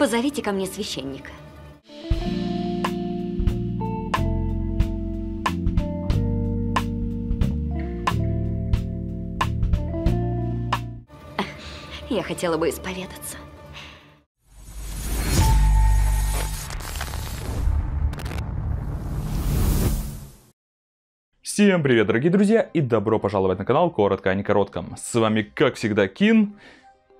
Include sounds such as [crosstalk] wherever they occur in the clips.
Позовите ко мне священника. Я хотела бы исповедаться. Всем привет, дорогие друзья, и добро пожаловать на канал Коротко, а не коротком. С вами, как всегда, Кин.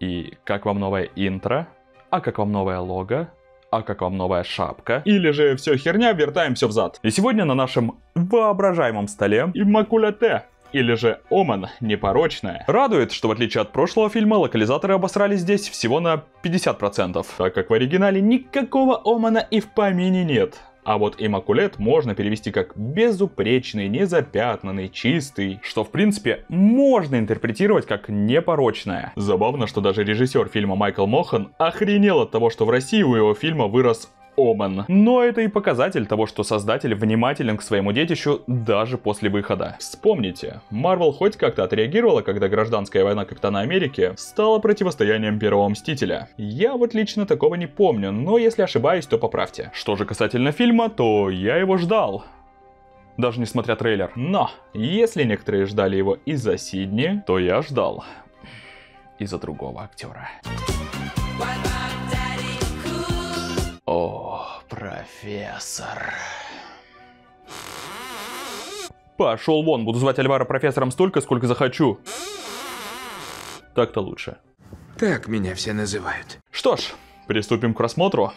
И как вам новое интро? А как вам новое лого? А как вам новая шапка? Или же все херня, вертаем все взад. И сегодня на нашем воображаемом столе Иммакуляте. Или же Оман, непорочная. Радует, что в отличие от прошлого фильма, локализаторы обосрались здесь всего на 50%, так как в оригинале никакого Омана и в помине нет. А вот иммакулет можно перевести как безупречный, незапятнанный, чистый, что в принципе можно интерпретировать как непорочное. Забавно, что даже режиссер фильма Майкл Мохан охренел от того, что в России у его фильма вырос Омен. Но это и показатель того, что создатель внимателен к своему детищу даже после выхода. Вспомните, Марвел хоть как-то отреагировала, когда гражданская война Капитана Америки стала противостоянием Первого Мстителя. Я вот лично такого не помню, но если ошибаюсь, то поправьте. Что же касательно фильма, то я его ждал даже несмотря трейлер. Но, если некоторые ждали его из-за Сидни, то я ждал из-за другого актера. О, профессор. Пошел вон, буду звать Альвара профессором столько, сколько захочу. Так-то лучше. Так меня все называют. Что ж, приступим к рассмотру.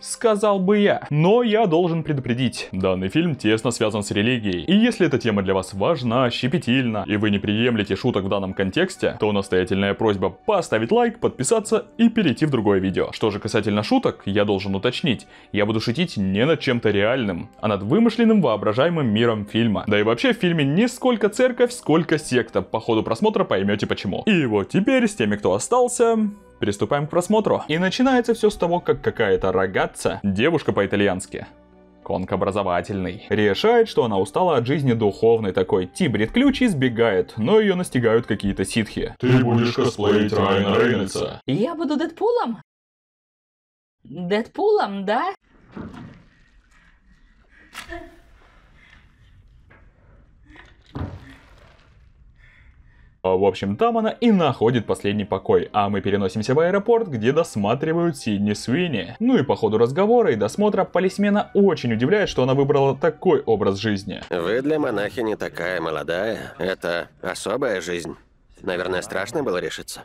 Сказал бы я. Но я должен предупредить. Данный фильм тесно связан с религией. И если эта тема для вас важна, щепетильна, и вы не приемлете шуток в данном контексте, то настоятельная просьба поставить лайк, подписаться и перейти в другое видео. Что же касательно шуток, я должен уточнить. Я буду шутить не над чем-то реальным, а над вымышленным воображаемым миром фильма. Да и вообще в фильме не сколько церковь, сколько секта. По ходу просмотра поймете почему. И вот теперь с теми, кто остался, Приступаем к просмотру. И начинается все с того, как какая-то рогатца, девушка по-итальянски, конк образовательный, решает, что она устала от жизни духовной такой, тибрит ключ и сбегает, но ее настигают какие-то ситхи. Ты будешь косплеить Райана Рейнольдса. Я буду Дэдпулом? Дэдпулом, да? В общем, там она и находит последний покой, а мы переносимся в аэропорт, где досматривают Сидни Свинни. Ну и по ходу разговора и досмотра полисмена очень удивляет, что она выбрала такой образ жизни. Вы для монахини такая молодая. Это особая жизнь. Наверное, страшно было решиться.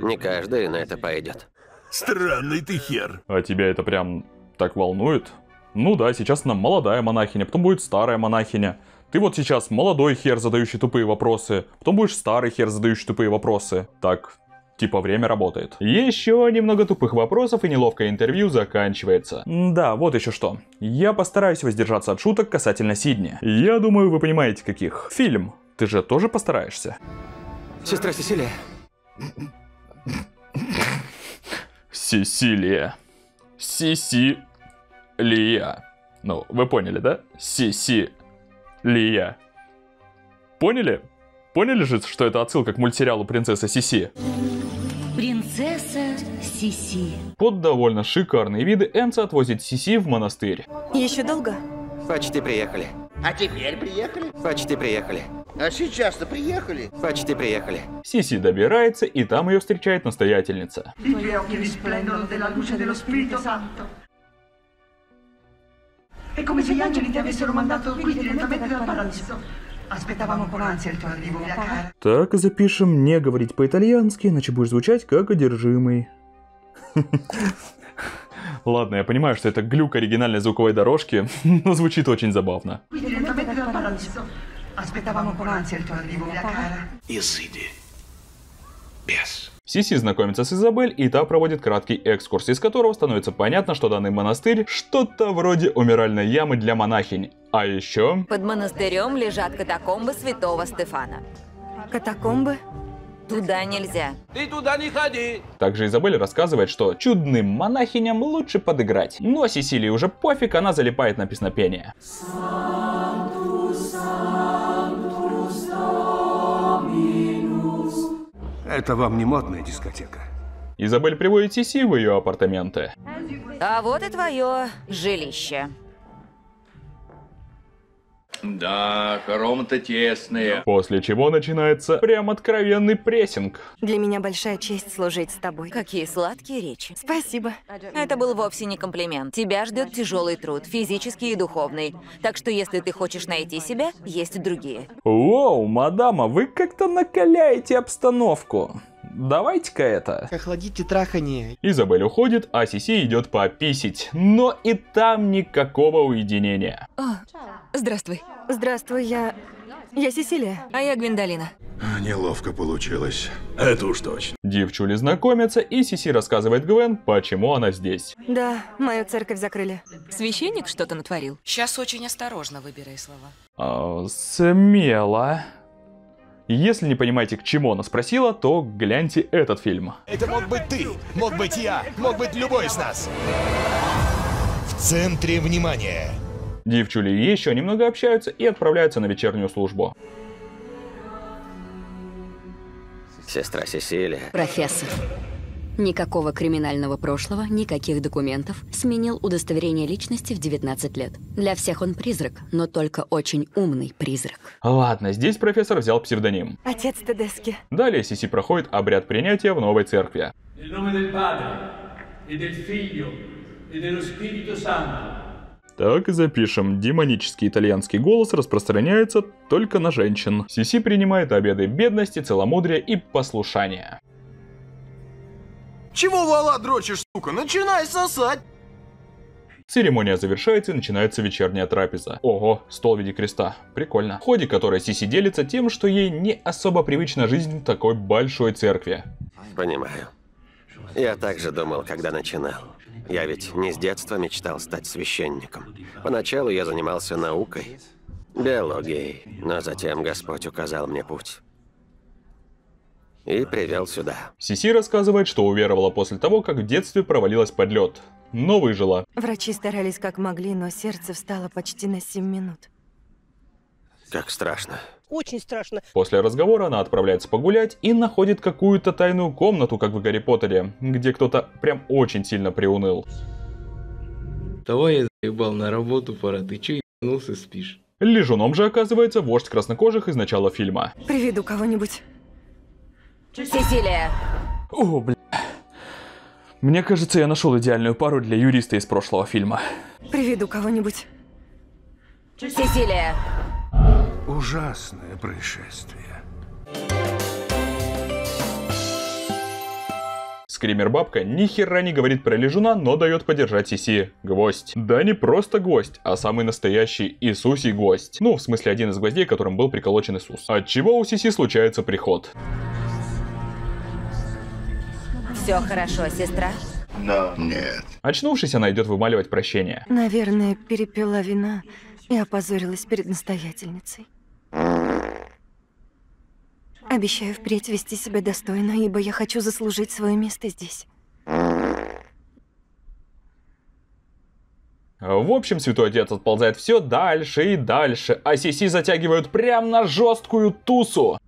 Не каждый на это пойдет. Странный ты хер. А тебя это прям так волнует? Ну да, сейчас она молодая монахиня, потом будет старая монахиня. Ты вот сейчас молодой хер, задающий тупые вопросы, потом будешь старый хер, задающий тупые вопросы. Так, Типа время работает. Еще немного тупых вопросов и неловкое интервью заканчивается. Да, вот еще что. Я постараюсь воздержаться от шуток касательно Сидни. Я думаю, вы понимаете каких. Фильм. Ты же тоже постараешься? Сестра Сесилия. Сесилия. Сиси-лия. Ну, вы поняли, да? Сиси-лия. Поняли? Поняли же, что это отсылка к мультсериалу «Принцесса Сиси»? Принцесса Сиси. Под довольно шикарные виды Энца отвозит Сиси в монастырь. Еще долго? Почти приехали. А теперь приехали? Почти приехали. А сейчас-то приехали? Почти приехали. Сиси добирается, и там ее встречает настоятельница. È come se gli angeli ti avessero mandato qui direttamente dal paradiso. Aspettavamo con ansia il tuo arrivo, mia cara. Так, запишем не говорить по-итальянски, иначе будешь звучать как одержимый. Ладно, я понимаю, что это глюк оригинальной звуковой дорожки, но звучит очень забавно. Qui direttamente dal paradiso. Aspettavamo con ansia il tuo arrivo, mia cara. Изыди. Бес. Сиси знакомится с Изабель, и та проводит краткий экскурс, из которого становится понятно, что данный монастырь что-то вроде умиральной ямы для монахинь. А еще... Под монастырем лежат катакомбы святого Стефана. Катакомбы? Туда нельзя. Ты туда не ходи. Также Изабель рассказывает, что чудным монахиням лучше подыграть. Но Сесилии уже пофиг, она залипает на песнопение. Это вам не модная дискотека. Изабель приводит Сиси в ее апартаменты. А вот и твое жилище. Да, хоромы-то тесные. После чего начинается прям откровенный прессинг. Для меня большая честь служить с тобой. Какие сладкие речи. Спасибо. Это был вовсе не комплимент. Тебя ждет тяжелый труд, физический и духовный. Так что если ты хочешь найти себя, есть другие. Воу, мадама, вы как-то накаляете обстановку. Давайте-ка это. Охладите трахание. Изабель уходит, а Сиси идет пописить. Но и там никакого уединения. О, здравствуй. Здравствуй, я... Я Сесилия. А я Гвиндолина. Неловко получилось. Это уж точно. Девчули знакомятся, и Сиси рассказывает Гвен, почему она здесь. Да, мою церковь закрыли. Священник что-то натворил. Сейчас очень осторожно выбирай слова. А, смело. Если не понимаете, к чему она спросила, то гляньте этот фильм. Это мог быть ты, мог быть я, мог быть любой из нас. В центре внимания. Девчули еще немного общаются и отправляются на вечернюю службу. Сестра Сесилия. Профессор. Никакого криминального прошлого, никаких документов. Сменил удостоверение личности в 19 лет. Для всех он призрак, но только очень умный призрак. Ладно, здесь профессор взял псевдоним. Отец Тедески. Далее Сиси проходит обряд принятия в новой церкви. E e. Так и запишем. Демонический итальянский голос распространяется только на женщин. Сиси принимает обеды бедности, целомудрия и послушания. Чего вала дрочишь, сука? Начинай сосать! Церемония завершается и начинается вечерняя трапеза. Ого, стол в виде креста. Прикольно. В ходе которой Сиси делится тем, что ей не особо привычна жизнь в такой большой церкви. Понимаю. Я также думал, когда начинал. Я ведь не с детства мечтал стать священником. Поначалу я занимался наукой, биологией, но затем Господь указал мне путь. И привел сюда. Сиси рассказывает, что уверовала после того, как в детстве провалилась под лед, но выжила. Врачи старались как могли, но сердце встало почти на 7 минут. Как страшно. Очень страшно. После разговора она отправляется погулять и находит какую-то тайную комнату, как в Гарри Поттере, где кто-то прям очень сильно приуныл. Давай я заебал на работу, пора. Ты че ебанулся, спишь? Лежуном же оказывается вождь краснокожих из начала фильма. Приведу кого-нибудь. Сесилия. О, бля. Мне кажется, я нашел идеальную пару для юриста из прошлого фильма. Приведу кого-нибудь. Сесилия. Ужасное происшествие. Скример-бабка ни хера не говорит про лежуна, но дает подержать Сиси. Гвоздь. Да не просто гвоздь, а самый настоящий Иисусий гвоздь. Ну, в смысле один из гвоздей, которым был приколочен Иисус. От чего у Сиси случается приход. Все хорошо, сестра? Да. Нет. Очнувшись, она идет вымаливать прощение. Наверное, перепила вина и опозорилась перед настоятельницей. Обещаю впредь вести себя достойно, ибо я хочу заслужить свое место здесь. В общем, Святой Отец отползает все дальше и дальше, а Сиси затягивают прям на жесткую тусу.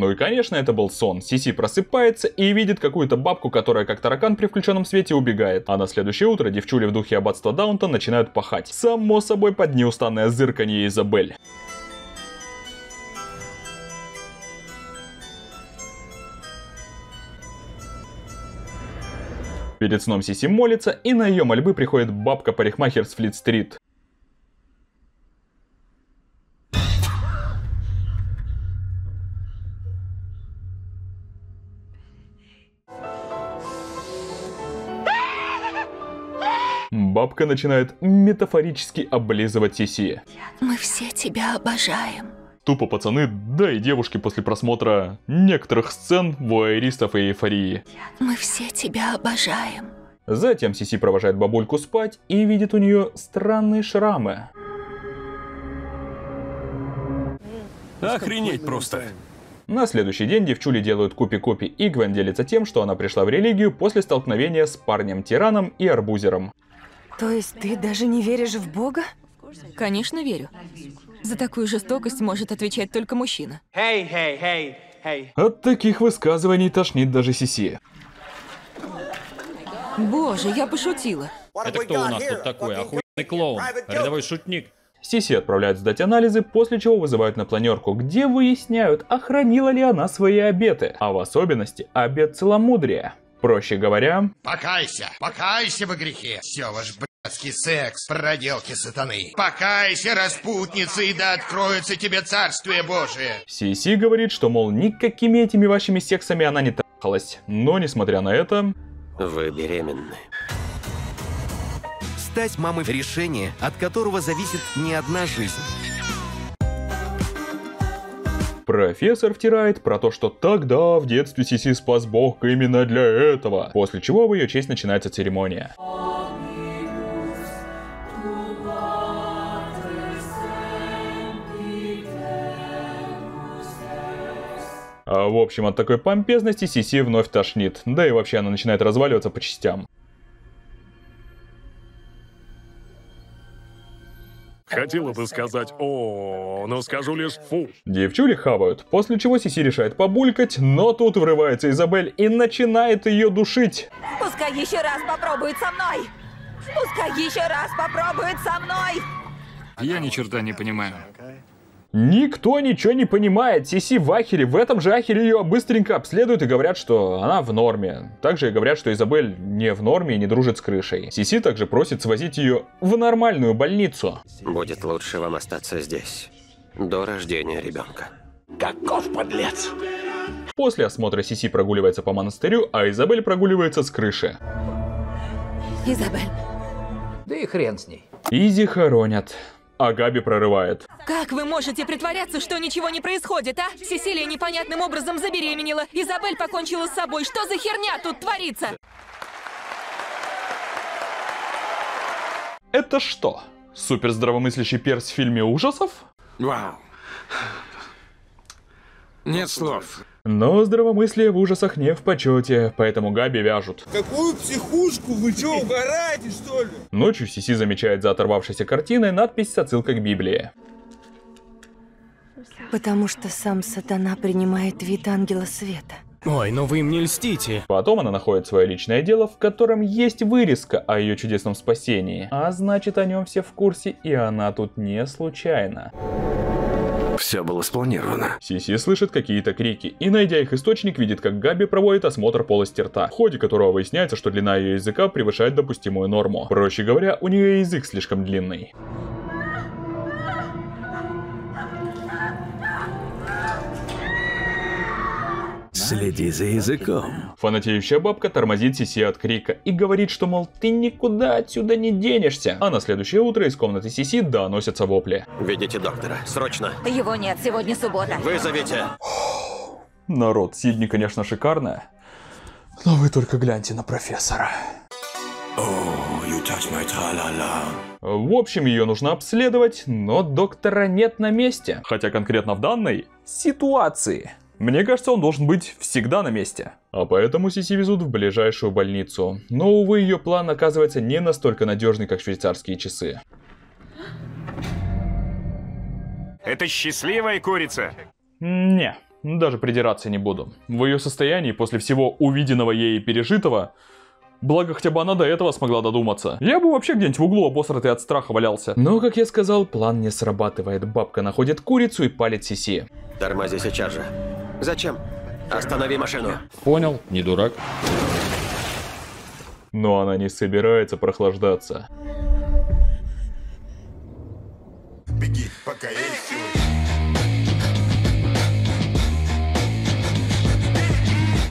Ну и конечно, это был сон. Сиси просыпается и видит какую-то бабку, которая как таракан при включенном свете убегает. А на следующее утро девчули в духе аббатства Даунта начинают пахать. Само собой под неустанное зырканье Изабель. Перед сном Сиси молится, и на ее мольбы приходит бабка-парикмахер с Флит-стрит. Бабка начинает метафорически облизывать Сиси. Мы все тебя обожаем. Тупо пацаны, да и девушки после просмотра некоторых сцен вуайеристов и эйфории. Мы все тебя обожаем. Затем Сиси провожает бабульку спать и видит у нее странные шрамы. Охренеть просто. На следующий день девчули делают купи-купи, и Гвен делится тем, что она пришла в религию после столкновения с парнем-тираном и арбузером. То есть ты даже не веришь в Бога? Конечно, верю. За такую жестокость может отвечать только мужчина. Hey, hey, hey, hey. От таких высказываний тошнит даже Сиси. Боже, я пошутила. Это кто у нас тут такой? Охуенный клоун. Рядовой шутник. Сиси отправляют сдать анализы, после чего вызывают на планерку, где выясняют, охранила ли она свои обеты, а в особенности обет целомудрия. Проще говоря, Покайся, покайся во грехе. Все ваш блядский секс, проделки сатаны. Покайся, распутница, и да откроется тебе царствие Божие. Сиси говорит, что, мол, никакими этими вашими сексами она не трахалась. Но, несмотря на это, Вы беременны. Стать мамой – решение, от которого зависит не одна жизнь. Профессор втирает про то, что тогда в детстве Сиси спас бог именно для этого. После чего в ее честь начинается церемония. А в общем, от такой помпезности Сиси вновь тошнит, да и вообще она начинает разваливаться по частям. Хотела бы сказать «О», но скажу лишь «фу». Девчули хавают, после чего Сиси решает побулькать, но тут врывается Изабель и начинает ее душить. Пускай еще раз попробует со мной! Пускай еще раз попробует со мной! Я ни черта не понимаю. Никто ничего не понимает. Сиси в ахере. В этом же ахере ее быстренько обследуют и говорят, что она в норме. Также и говорят, что Изабель не в норме и не дружит с крышей. Сиси также просит свозить ее в нормальную больницу. Будет лучше вам остаться здесь. До рождения ребенка. Каков подлец! После осмотра Сиси прогуливается по монастырю, а Изабель прогуливается с крыши. Изабель. Да и хрен с ней. Изи хоронят. А Габи прорывает. Как вы можете притворяться, что ничего не происходит, а? Сесилия непонятным образом забеременела. Изабель покончила с собой. Что за херня тут творится? Это что? Супер здравомыслящий перс в фильме ужасов? Вау. Нет слов. Но здравомыслие в ужасах не в почете, поэтому Габи вяжут. Какую психушку? Вы что, [laughs] угораете, что ли? Ночью Сиси замечает за оторвавшейся картиной надпись с отсылкой к Библии. Потому что сам сатана принимает вид ангела света. Ой, ну вы им не льстите. Потом она находит свое личное дело, в котором есть вырезка о ее чудесном спасении. А значит, о нем все в курсе, и она тут не случайно. Все было спланировано. Сиси слышит какие-то крики, и найдя их источник, видит, как Габи проводит осмотр полости рта, в ходе которого выясняется, что длина ее языка превышает допустимую норму. Проще говоря, у нее язык слишком длинный. Следи за языком. Фанатеющая бабка тормозит Сиси от крика и говорит, что, мол, ты никуда отсюда не денешься. А на следующее утро из комнаты Сиси доносятся вопли. Видите доктора, срочно. Его нет, сегодня суббота. Вызовите. Народ, Сидни, конечно, шикарная. Но вы только гляньте на профессора. Oh, you touch my tra-la-la. В общем, ее нужно обследовать, но доктора нет на месте. Хотя конкретно в данной ситуации. Мне кажется, он должен быть всегда на месте. А поэтому Сиси везут в ближайшую больницу. Но, увы, ее план оказывается не настолько надежный, как швейцарские часы. Это счастливая курица? Не, даже придираться не буду. В ее состоянии, после всего увиденного ей и пережитого, Благо, хотя бы она до этого смогла додуматься. Я бы вообще где-нибудь в углу обосратый от страха валялся. Но, как я сказал, план не срабатывает. Бабка находит курицу и палит Сиси. Тормози сейчас же. Зачем? Останови машину. Понял, не дурак. Но она не собирается прохлаждаться. Беги, пока я еще.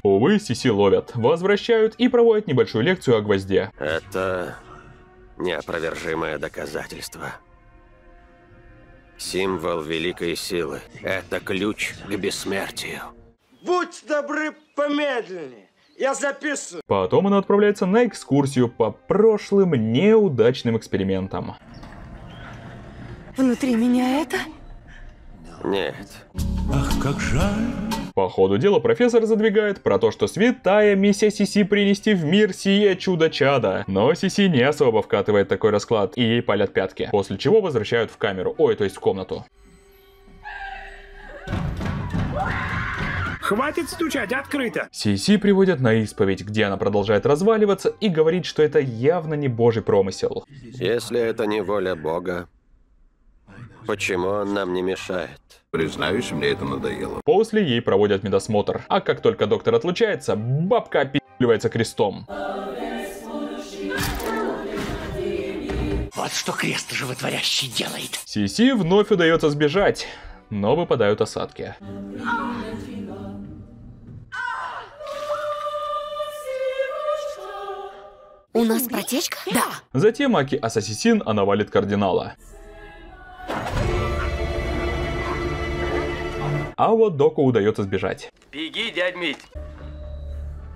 Увы, Сиси ловят, возвращают и проводят небольшую лекцию о гвозде. Это неопровержимое доказательство. Символ великой силы. Это ключ к бессмертию. Будь добры помедленнее. Я записываю. Потом она отправляется на экскурсию по прошлым неудачным экспериментам. Внутри меня это? Нет. Ах, как жаль. По ходу дела профессор задвигает про то, что святая миссия Сиси принести в мир сие чудо-чада. Но Сиси не особо вкатывает такой расклад, и ей палят пятки. После чего возвращают в камеру, ой, то есть в комнату. Хватит стучать, открыто! Сиси приводят на исповедь, где она продолжает разваливаться и говорит, что это явно не божий промысел. Если это не воля Бога, почему он нам не мешает? Признаюсь, мне это надоело. После ей проводят медосмотр, а как только доктор отлучается, бабка опи***ливается крестом. Вот что крест животворящий делает. Сиси вновь удается сбежать, но выпадают осадки. У нас протечка? Да. Затем Аки Ассасисин она валит кардинала. А вот Доку удается сбежать. Беги, дядь Мить.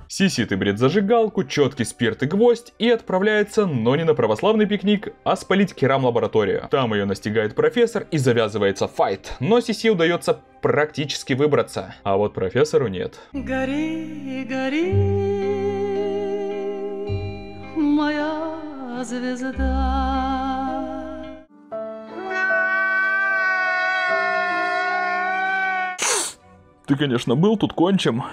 Сиси тыбрит зажигалку, четкий спирт и гвоздь и отправляется, но не на православный пикник, а спалить керам-лабораторию. Там ее настигает профессор и завязывается файт, но Сиси удается практически выбраться, а вот профессору нет. Гори, гори, моя звезда. Ты, конечно, был тут кончим.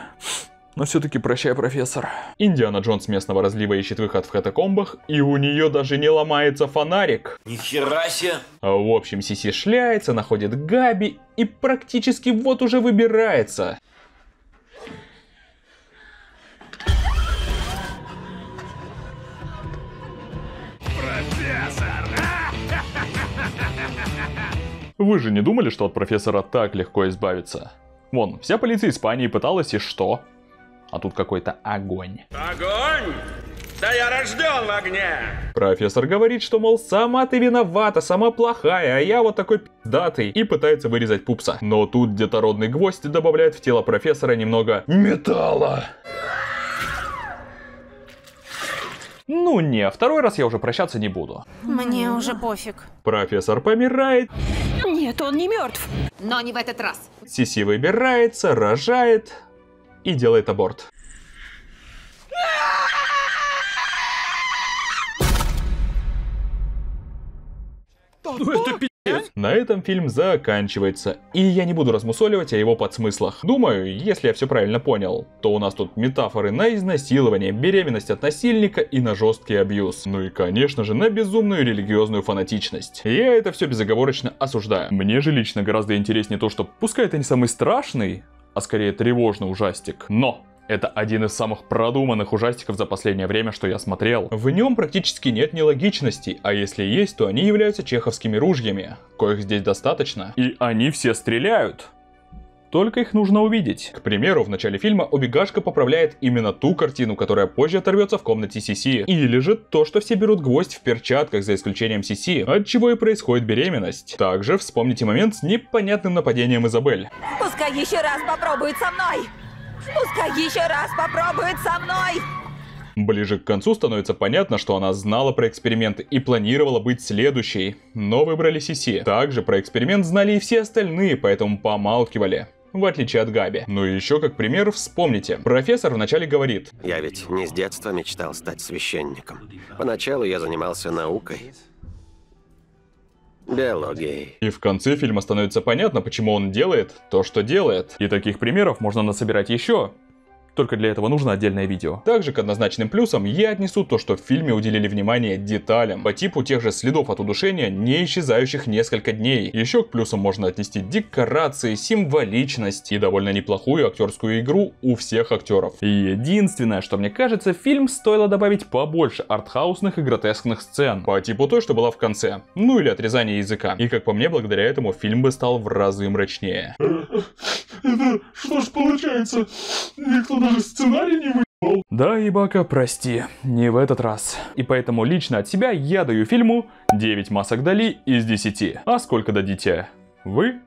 Но все-таки прощай, профессор. Индиана Джонс местного разлива ищет выход в катакомбах, и у нее даже не ломается фонарик. Нихера себе. А В общем, Сиси шляется, находит Габи и практически вот уже выбирается. Профессор! Вы же не думали, что от профессора так легко избавиться? Вон, вся полиция Испании пыталась, и что? А тут какой-то огонь. Огонь! Да я рожден в огне! Профессор говорит, что, мол, сама ты виновата, сама плохая, а я вот такой пиздатый, и пытается вырезать пупса. Но тут детородный гвоздь добавляет в тело профессора немного металла. Ну не, второй раз я уже прощаться не буду. Мне уже пофиг. Профессор помирает, Нет, он не мертв. Но не в этот раз. Сиси выбирается, рожает и делает аборт. Ну это пиздец. На этом фильм заканчивается, и я не буду размусоливать о его подсмыслах. Думаю, если я все правильно понял, то у нас тут метафоры на изнасилование, беременность от насильника и на жесткий абьюз. Ну и конечно же на безумную религиозную фанатичность. Я это все безоговорочно осуждаю. Мне же лично гораздо интереснее то, что пускай это не самый страшный, а скорее тревожный ужастик, но это один из самых продуманных ужастиков за последнее время, что я смотрел. В нем практически нет нелогичностей, а если есть, то они являются чеховскими ружьями, коих здесь достаточно. И они все стреляют. Только их нужно увидеть. К примеру, в начале фильма убегашка поправляет именно ту картину, которая позже оторвется в комнате Сиси. Или же то, что все берут гвоздь в перчатках, за исключением Сиси, от чего и происходит беременность. Также вспомните момент с непонятным нападением Изабель. Пускай еще раз попробует со мной. Пускай еще раз попробует со мной. Ближе к концу становится понятно, что она знала про эксперимент и планировала быть следующей, но выбрали Сиси. Также про эксперимент знали и все остальные, поэтому помалкивали. В отличие от Габи. Ну и еще как пример вспомните. Профессор вначале говорит. Я ведь не с детства мечтал стать священником. Поначалу я занимался наукой. Биологией. И в конце фильма становится понятно, почему он делает то, что делает. И таких примеров можно насобирать еще. Только для этого нужно отдельное видео. Также к однозначным плюсам я отнесу то, что в фильме уделили внимание деталям, по типу тех же следов от удушения, не исчезающих несколько дней. Еще к плюсам можно отнести декорации, символичность и довольно неплохую актерскую игру у всех актеров. И единственное, что мне кажется, фильм стоило добавить побольше артхаусных и гротескных сцен, по типу той, что была в конце. Ну или отрезание языка. И как по мне, благодаря этому фильм бы стал в разы мрачнее. Это что ж получается? Никто даже сценарий не выебал. Да, Ибака, прости, не в этот раз. И поэтому лично от себя я даю фильму 9 масок Дали из 10. А сколько дадите вы?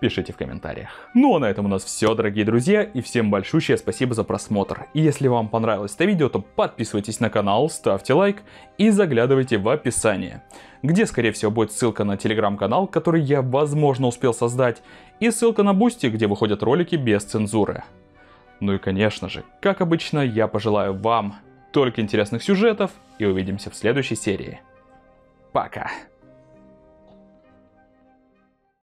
пишите в комментариях. Ну а на этом у нас все, дорогие друзья, и всем большущее спасибо за просмотр. И если вам понравилось это видео, то подписывайтесь на канал, ставьте лайк и заглядывайте в описание, где скорее всего будет ссылка на телеграм-канал, который я возможно успел создать, и ссылка на Бусти, где выходят ролики без цензуры. Ну и конечно же, как обычно, я пожелаю вам только интересных сюжетов и увидимся в следующей серии. Пока.